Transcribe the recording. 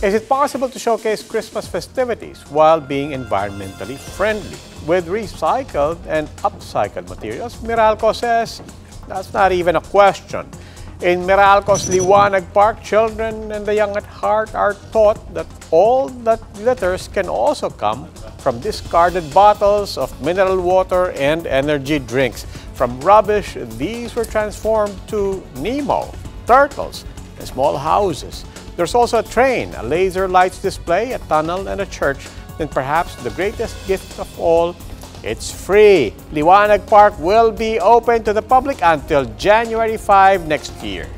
Is it possible to showcase Christmas festivities while being environmentally friendly? With recycled and upcycled materials, Meralco says that's not even a question. In Meralco's Liwanag Park, children and the young at heart are taught that all that glitters can also come from discarded bottles of mineral water and energy drinks. From rubbish, these were transformed to Nemo, turtles, and small houses. There's also a train, a laser lights display, a tunnel, and a church. And perhaps the greatest gift of all, it's free. Liwanag Park will be open to the public until January 5 next year.